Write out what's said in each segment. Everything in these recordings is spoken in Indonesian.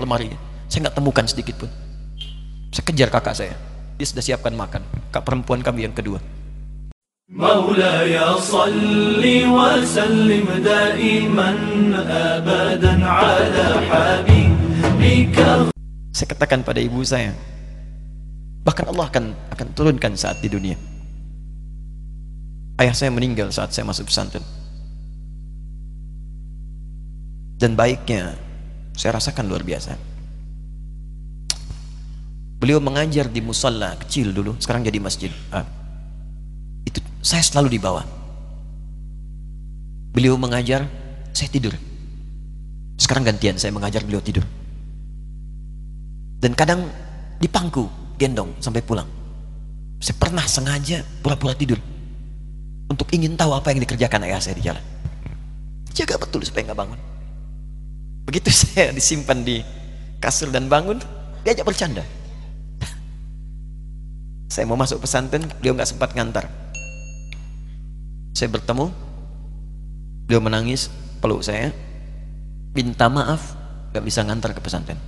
lemari saya nggak temukan sedikit pun saya kejar kakak saya dia sudah siapkan makan kak perempuan kami yang kedua مولاي صل وسلم دائما ابدا على حبيبك saya katakan pada ibu saya bahkan Allah akan akan turunkan saat di dunia ayah saya meninggal saat saya masuk pesantren dan baiknya saya rasakan luar biasa. Beliau mengajar di musalla kecil dulu sekarang jadi masjid. Ah. itu saya selalu di bawah. Beliau mengajar saya tidur. Sekarang gantian saya mengajar beliau tidur. Dan kadang di pangku gendong sampai pulang. Saya pernah sengaja pura-pura tidur untuk ingin tahu apa yang dikerjakan ayah saya di jalan. Jaga betul supaya nggak bangun begitu saya disimpan di kasur dan bangun diajak bercanda. Saya mau masuk pesantren beliau nggak sempat ngantar. Saya bertemu beliau menangis peluk saya minta maaf nggak bisa ngantar ke pesantren.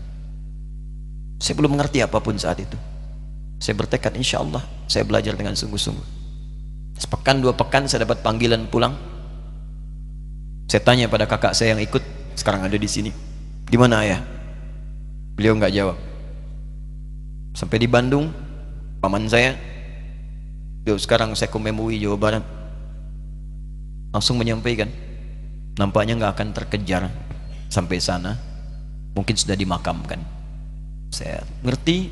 Saya belum mengerti apa pun saat itu. Saya bertekad insya Allah saya belajar dengan sungguh-sungguh. Sepekan dua pekan saya dapat panggilan pulang. Saya tanya pada kakak saya yang ikut sekarang ada di sini. Di mana ayah? Beliau nggak jawab. Sampai di Bandung paman saya. Beliau sekarang saya MUI Jawa Barat. Langsung menyampaikan nampaknya nggak akan terkejar sampai sana. Mungkin sudah dimakamkan. Saya ngerti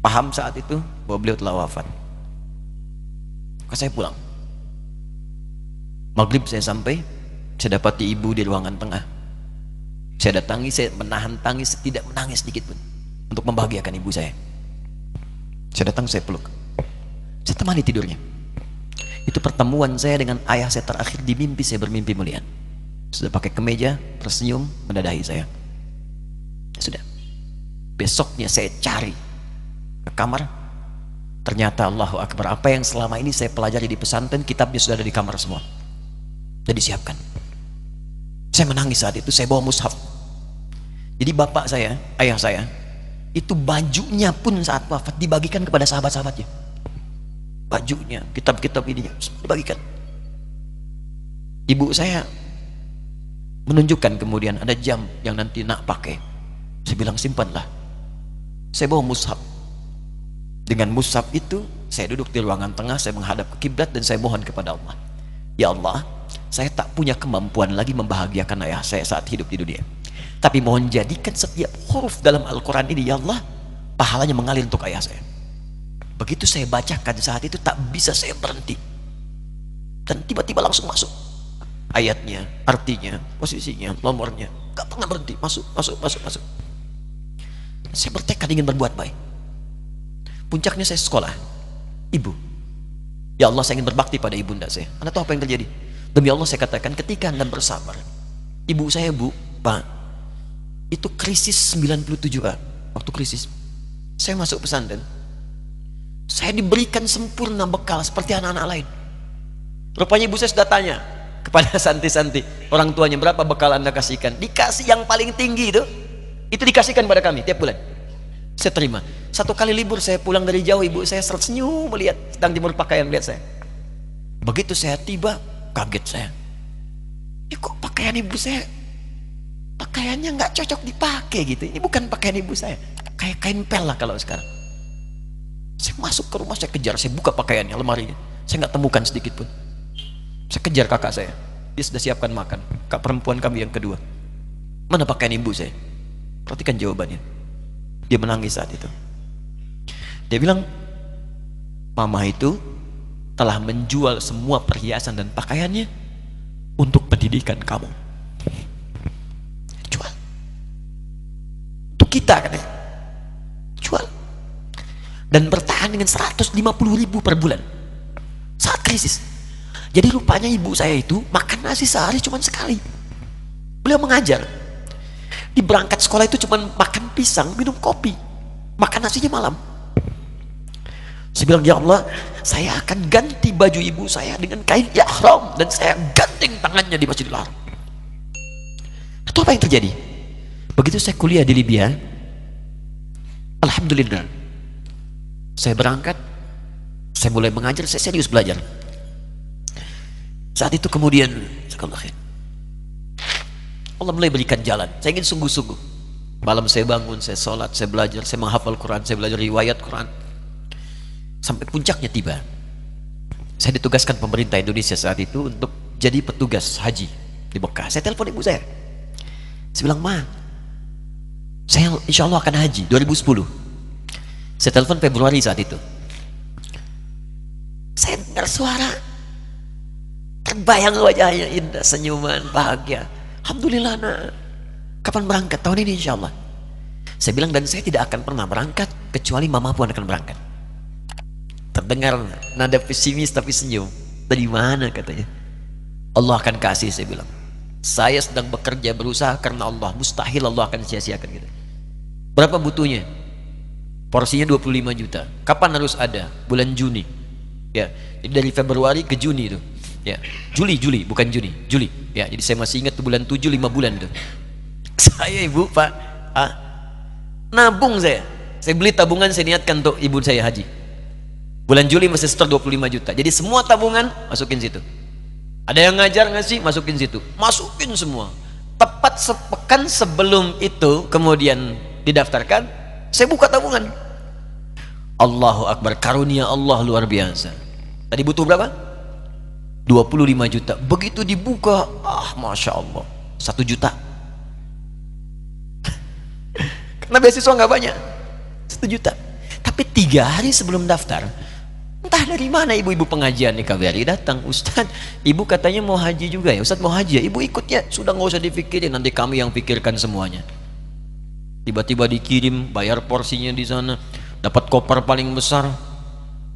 paham saat itu bahwa beliau telah wafat. Maka saya pulang. Maghrib saya sampai saya dapati ibu di ruangan tengah saya datangi saya menahan tangis tidak menangis sedikit pun untuk membahagiakan ibu saya. Saya datang saya peluk. Saya temani tidurnya. Itu pertemuan saya dengan ayah saya terakhir di mimpi saya bermimpi mulia. Sudah pakai kemeja tersenyum mendadahi saya. Sudah. Besoknya saya cari ke kamar. Ternyata Allahu Akbar apa yang selama ini saya pelajari di pesantren kitabnya sudah ada di kamar semua. Sudah disiapkan. Saya menangis saat itu saya bawa mushaf jadi bapak saya ayah saya itu bajunya pun saat wafat dibagikan kepada sahabat-sahabatnya. Bajunya kitab-kitab ini dibagikan. Ibu saya menunjukkan kemudian ada jam yang nanti nak pakai. Saya bilang simpanlah. Saya bawa mushaf. Dengan mushaf itu saya duduk di ruangan tengah saya menghadap ke kiblat dan saya mohon kepada Allah. Ya Allah saya tak punya kemampuan lagi membahagiakan ayah saya saat hidup di dunia tapi mohon jadikan setiap huruf dalam Al-Quran ini ya Allah pahalanya mengalir untuk ayah saya begitu saya bacakan saat itu tak bisa saya berhenti dan tiba-tiba langsung masuk ayatnya artinya posisinya nomornya gak pernah berhenti masuk masuk masuk masuk saya bertekad ingin berbuat baik. Puncaknya saya sekolah. Ibu. Ya Allah saya ingin berbakti pada ibunda saya. Anda tahu apa yang terjadi? Demi Allah saya katakan ketika Anda bersabar. Ibu saya bu, Pak. Itu krisis 97 Pak. Waktu krisis. Saya masuk pesantren. Saya diberikan sempurna bekal seperti anak-anak lain. Rupanya ibu saya sudah tanya kepada santi-santi orang tuanya berapa bekal anda kasihkan dikasih yang paling tinggi itu itu dikasihkan pada kami tiap bulan. Saya terima. Satu kali libur saya pulang dari jauh, ibu saya tersenyum melihat sedang timur pakaian melihat saya. Begitu saya tiba, kaget saya. Ini kok pakaian ibu saya pakaiannya nggak cocok dipakai gitu. Ini bukan pakaian ibu saya. Kayak kain pel lah kalau sekarang. Saya masuk ke rumah, saya kejar, saya buka pakaiannya, lemarinya. Saya nggak temukan sedikit pun. Saya kejar kakak saya. Dia sudah siapkan makan. Kak perempuan kami yang kedua. Mana pakaian ibu saya? Perhatikan jawabannya. Dia menangis saat itu. Dia bilang, Mama itu telah menjual semua perhiasan dan pakaiannya untuk pendidikan kamu. Kita kan ya. Jual. Dan bertahan dengan 150 ribu per bulan. Saat krisis. Jadi rupanya ibu saya itu makan nasi sehari cuma sekali. Beliau mengajar di berangkat sekolah itu cuma makan pisang minum kopi makan nasinya malam saya bilang ya Allah saya akan ganti baju ibu saya dengan kain ihram dan saya ganting tangannya di Masjidil Haram itu apa yang terjadi begitu saya kuliah di Libya Alhamdulillah. Saya berangkat, saya mulai mengajar, saya serius belajar. Saat itu kemudian, Allah mulai berikan jalan. Saya ingin sungguh-sungguh. Malam saya bangun, saya sholat, saya belajar, saya menghafal Quran, saya belajar riwayat Quran. Sampai puncaknya tiba. Saya ditugaskan pemerintah Indonesia saat itu untuk jadi petugas haji di Mekah. Saya telepon ibu saya. Saya bilang, Ma, saya insya Allah akan haji 2010. Saya telepon Februari saat itu. Saya dengar suara. Terbayang wajahnya indah, senyuman, bahagia. Alhamdulillah nak. Kapan berangkat? Tahun ini insya Allah. Saya bilang dan saya tidak akan pernah berangkat kecuali mama pun akan berangkat. Terdengar nada pesimis tapi senyum. Dari mana katanya? Allah akan kasih saya bilang. Saya sedang bekerja berusaha karena Allah. Mustahil Allah akan sia-siakan gitu. Berapa butuhnya? Porsinya 25 juta. Kapan harus ada? Bulan Juni. Ya, jadi dari Februari ke Juni itu. Ya, Juli, Juli, bukan Juni, Juli. Ya, jadi saya masih ingat bulan 7 5 bulan tuh. Saya ibu, Pak, ah, nabung saya. Saya beli tabungan saya niatkan untuk ibu saya haji. Bulan Juli masih setor 25 juta. Jadi semua tabungan masukin situ. Ada yang ngajar ngasih masukin situ. Masukin semua. Tepat sepekan sebelum itu kemudian didaftarkan, saya buka tabungan. Allahu Akbar, karunia Allah luar biasa. Tadi butuh berapa? 25 juta. Begitu dibuka, ah Masya Allah, satu juta. Karena beasiswa nggak banyak, satu juta. Tapi tiga hari sebelum daftar, entah dari mana ibu-ibu pengajian nih KBRI datang, Ustaz, ibu katanya mau haji juga ya, Ustaz mau haji ya, ibu ikut ya, sudah nggak usah dipikirin, nanti kami yang pikirkan semuanya. Tiba-tiba dikirim, bayar porsinya di sana, dapat koper paling besar.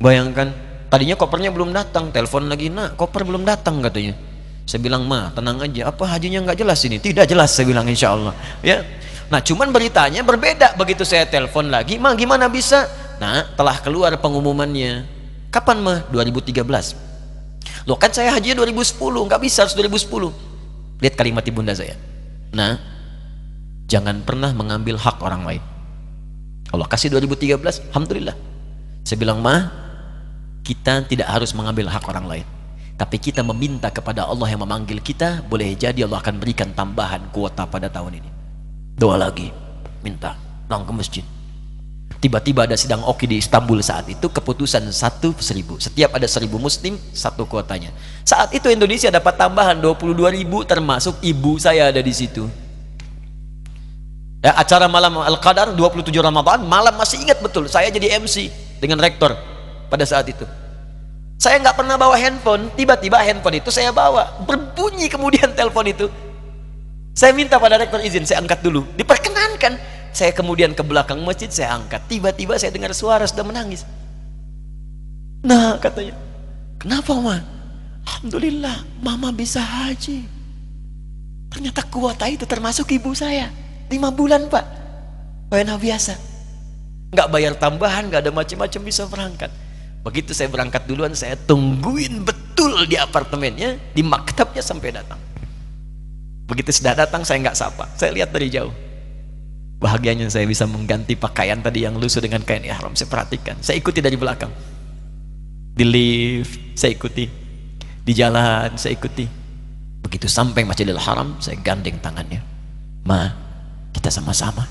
Bayangkan, tadinya kopernya belum datang, telepon lagi, nak koper belum datang katanya. Saya bilang, ma tenang aja, apa hajinya nggak jelas ini? Tidak jelas, saya bilang insya Allah. Ya, Nah cuman beritanya berbeda begitu saya telepon lagi, mah gimana bisa? Nah telah keluar pengumumannya. Kapan mah? 2013. Loh kan saya haji 2010, nggak bisa harus 2010. Lihat kalimat ibunda saya. Nah, jangan pernah mengambil hak orang lain. Allah kasih 2013, alhamdulillah. Saya bilang mah, kita tidak harus mengambil hak orang lain. Tapi kita meminta kepada Allah yang memanggil kita, boleh jadi Allah akan berikan tambahan kuota pada tahun ini doa lagi minta nang ke masjid tiba-tiba ada sidang oki di Istanbul saat itu keputusan satu seribu setiap ada seribu muslim satu kuotanya saat itu Indonesia dapat tambahan 22 ribu termasuk ibu saya ada di situ ya, acara malam Al-Qadar 27 Ramadan malam masih ingat betul saya jadi MC dengan rektor pada saat itu saya nggak pernah bawa handphone tiba-tiba handphone itu saya bawa berbunyi kemudian telepon itu saya minta pada rektor izin, saya angkat dulu. Diperkenankan. Saya kemudian ke belakang masjid, saya angkat. Tiba-tiba saya dengar suara sudah menangis. Nah, katanya. Kenapa, Ma? Alhamdulillah, Mama bisa haji. Ternyata kuota itu termasuk ibu saya. Lima bulan, Pak. Wena biasa. Nggak bayar tambahan, nggak ada macam-macam bisa berangkat. Begitu saya berangkat duluan, saya tungguin betul di apartemennya, di maktabnya sampai datang. Begitu sudah datang saya nggak sapa, saya lihat dari jauh. Bahagianya saya bisa mengganti pakaian tadi yang lusuh dengan kain ihram. Saya perhatikan, saya ikuti dari belakang. Di lift, saya ikuti. Di jalan, saya ikuti. Begitu sampai Masjidil Haram, saya gandeng tangannya. Ma, kita sama-sama.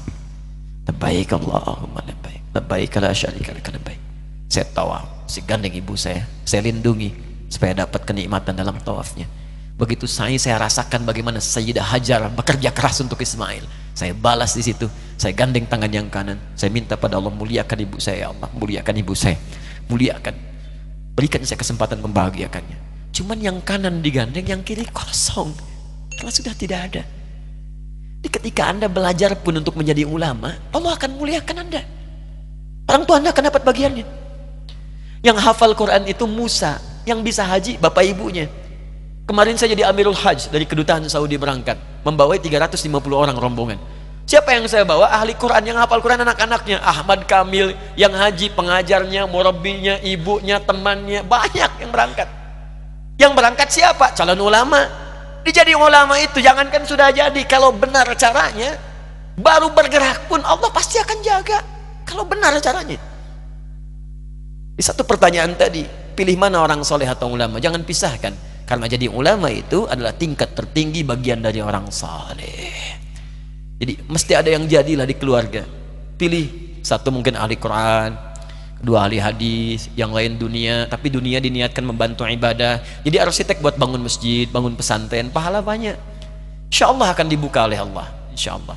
Terbaik Allahumma terbaik. Terbaik kalau syarika laka baik. Saya tawaf, saya gandeng ibu saya, saya lindungi supaya dapat kenikmatan dalam tawafnya Begitu saya saya rasakan bagaimana Sayyidah Hajar bekerja keras untuk Ismail. Saya balas di situ. Saya gandeng tangan yang kanan. Saya minta pada Allah muliakan ibu saya ya Allah, muliakan ibu saya. Muliakan. Berikan saya kesempatan membahagiakannya. Cuman yang kanan digandeng, yang kiri kosong. Karena sudah tidak ada. Di ketika Anda belajar pun untuk menjadi ulama, Allah akan muliakan Anda. Orang tua Anda akan dapat bagiannya. Yang hafal Quran itu Musa, yang bisa haji bapak ibunya. Kemarin saya jadi Amirul Hajj dari kedutaan Saudi berangkat, membawa 350 orang rombongan. Siapa yang saya bawa? Ahli Quran yang hafal Quran anak-anaknya. Ahmad Kamil yang haji, pengajarnya, murabinya, ibunya, temannya, banyak yang berangkat. Yang berangkat siapa? Calon ulama. Dijadi ulama itu jangankan sudah jadi, kalau benar caranya, baru bergerak pun Allah pasti akan jaga. kalau benar caranya. Di satu pertanyaan tadi pilih mana orang soleh atau ulama? Jangan pisahkan. Karena jadi ulama itu adalah tingkat tertinggi bagian dari orang soleh jadi mesti ada yang jadilah di keluarga. Pilih satu mungkin ahli Quran dua ahli hadis yang lain dunia tapi dunia diniatkan membantu ibadah. Jadi arsitek buat bangun masjid bangun pesantren pahala banyak. Insya Allah akan dibuka oleh Allah insya Allah